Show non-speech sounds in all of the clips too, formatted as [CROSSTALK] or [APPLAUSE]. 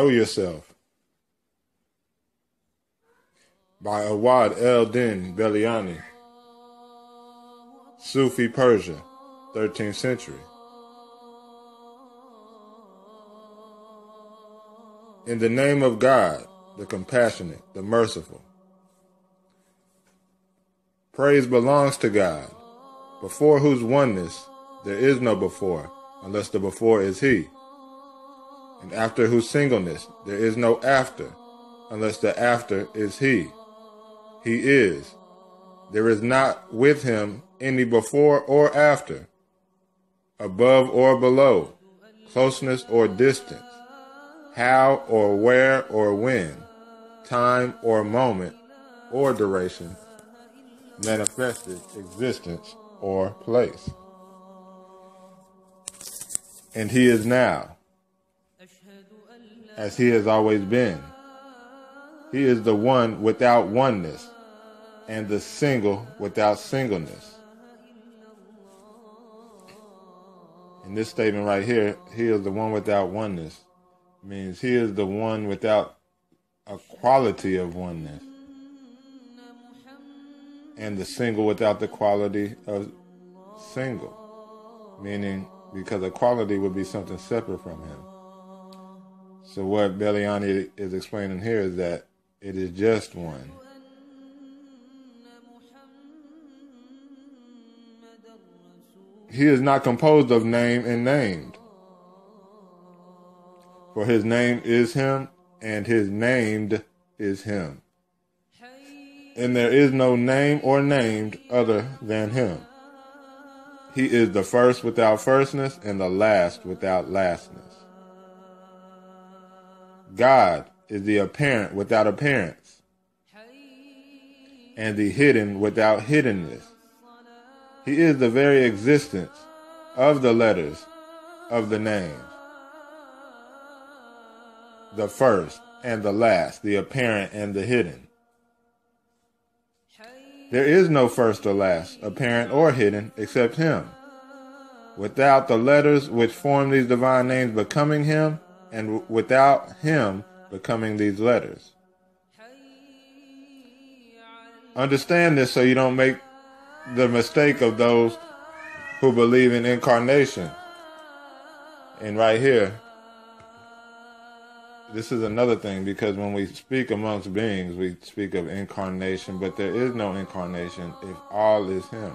Know Yourself by Awhad al-din Balyani, Sufi Persia, 13th century. In the name of God, the compassionate, the merciful. Praise belongs to God, before whose oneness there is no before, unless the before is He, and after whose singleness there is no after, unless the after is He. He is. There is not with Him any before or after, above or below, closeness or distance, how or where or when, time or moment or duration, manifested existence or place. And he is now, as he has always been. He is the one without oneness and the single without singleness. In this statement right here, he is the one without oneness means he is the one without a quality of oneness and the single without the quality of single meaning because a quality would be something separate from him so what Balyani is explaining here is that it is just one he is not composed of name and named for his name is him, and his named is him. And there is no name or named other than him. He is the first without firstness and the last without lastness. God is the apparent without appearance and the hidden without hiddenness. He is the very existence of the letters of the name the first and the last, the apparent and the hidden. There is no first or last, apparent or hidden, except Him. Without the letters which form these divine names becoming Him, and without Him becoming these letters. Understand this so you don't make the mistake of those who believe in incarnation. And right here, this is another thing because when we speak amongst beings, we speak of incarnation, but there is no incarnation if all is Him.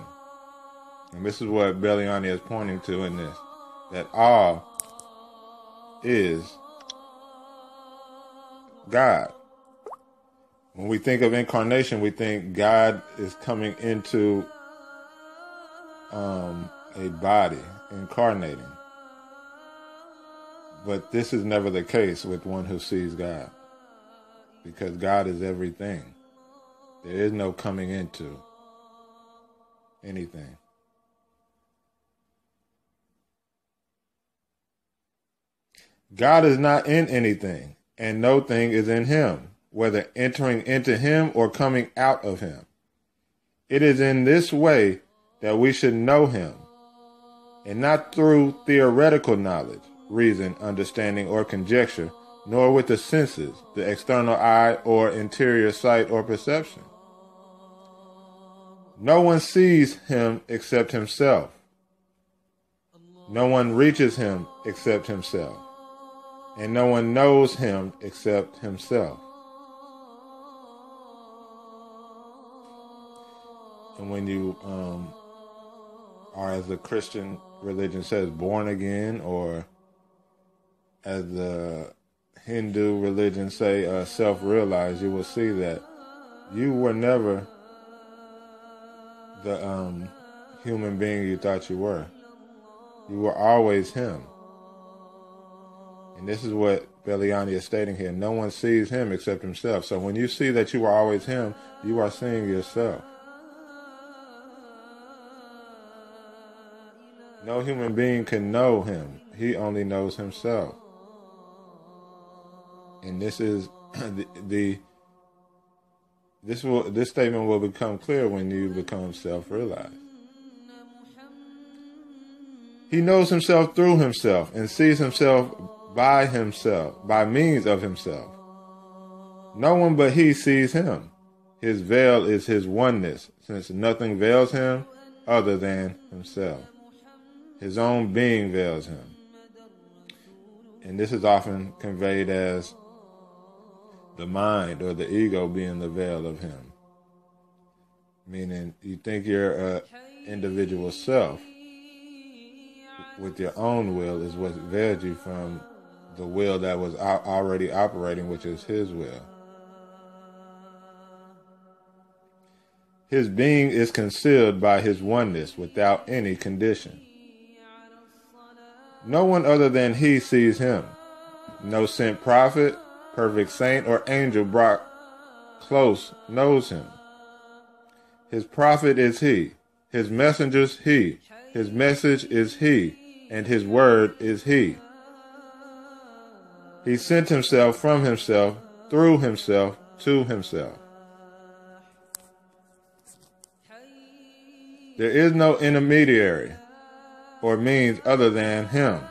And this is what Balyani is pointing to in this that all is God. When we think of incarnation, we think God is coming into um, a body, incarnating. But this is never the case with one who sees God. Because God is everything. There is no coming into anything. God is not in anything, and no thing is in him, whether entering into him or coming out of him. It is in this way that we should know him, and not through theoretical knowledge reason, understanding, or conjecture, nor with the senses, the external eye, or interior sight or perception. No one sees him except himself. No one reaches him except himself. And no one knows him except himself. And when you um, are, as the Christian religion says, born again or as the Hindu religion say, uh, self-realized, you will see that you were never the um, human being you thought you were. You were always him. And this is what Balyani is stating here. No one sees him except himself. So when you see that you are always him, you are seeing yourself. No human being can know him. He only knows himself and this is [CLEARS THROAT] the, the this will this statement will become clear when you become self-realized. He knows himself through himself and sees himself by himself, by means of himself. No one but he sees him. His veil is his oneness, since nothing veils him other than himself. His own being veils him. And this is often conveyed as the mind or the ego being the veil of him. Meaning you think you're a individual self with your own will is what veils you from the will that was already operating, which is his will. His being is concealed by his oneness without any condition. No one other than he sees him. No sent prophet, perfect saint, or angel brought close knows him. His prophet is he, his messengers he, his message is he, and his word is he. He sent himself from himself, through himself, to himself. There is no intermediary or means other than him.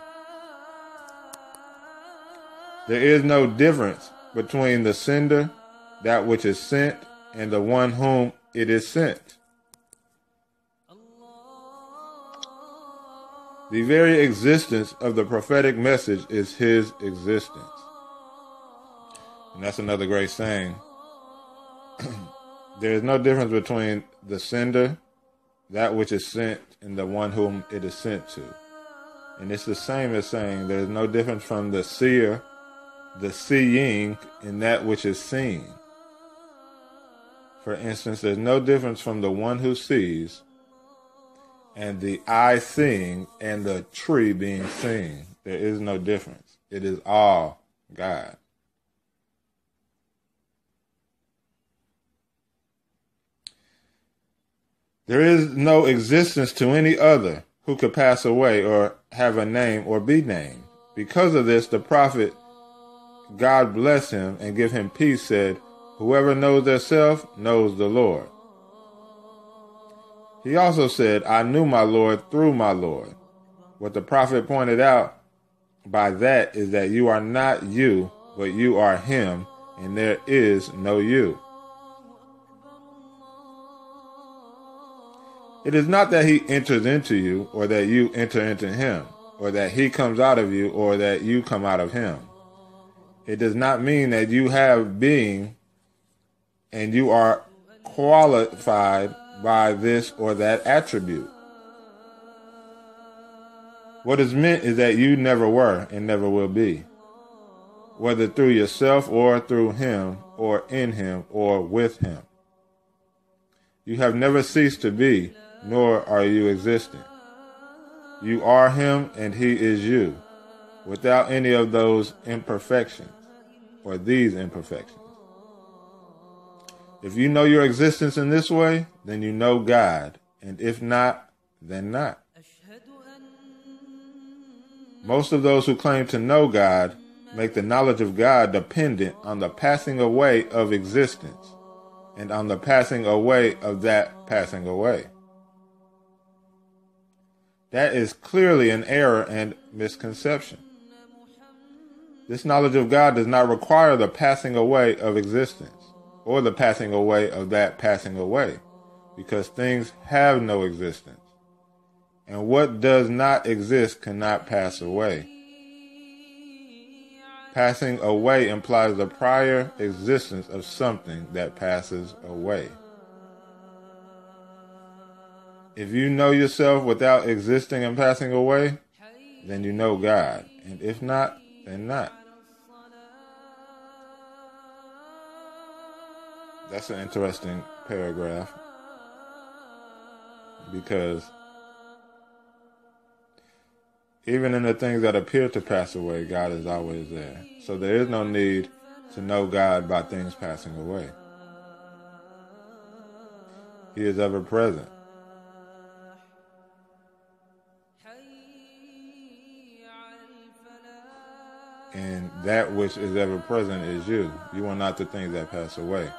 There is no difference between the sender, that which is sent, and the one whom it is sent. The very existence of the prophetic message is his existence. And that's another great saying. [CLEARS THROAT] there is no difference between the sender that which is sent and the one whom it is sent to. And it's the same as saying there's no difference from the seer, the seeing, and that which is seen. For instance, there's no difference from the one who sees and the eye seeing and the tree being seen. There is no difference. It is all God. There is no existence to any other who could pass away or have a name or be named. Because of this, the prophet, God bless him and give him peace, said, Whoever knows theirself knows the Lord. He also said, I knew my Lord through my Lord. What the prophet pointed out by that is that you are not you, but you are him, and there is no you. It is not that he enters into you, or that you enter into him, or that he comes out of you, or that you come out of him. It does not mean that you have being and you are qualified by this or that attribute. What is meant is that you never were and never will be, whether through yourself or through him, or in him, or with him. You have never ceased to be nor are you existing. You are him and he is you, without any of those imperfections or these imperfections. If you know your existence in this way, then you know God, and if not, then not. Most of those who claim to know God make the knowledge of God dependent on the passing away of existence and on the passing away of that passing away. That is clearly an error and misconception. This knowledge of God does not require the passing away of existence or the passing away of that passing away because things have no existence. And what does not exist cannot pass away. Passing away implies the prior existence of something that passes away. If you know yourself without existing and passing away, then you know God. And if not, then not. That's an interesting paragraph because even in the things that appear to pass away, God is always there. So there is no need to know God by things passing away. He is ever present. and that which is ever present is you. You are not the things that pass away.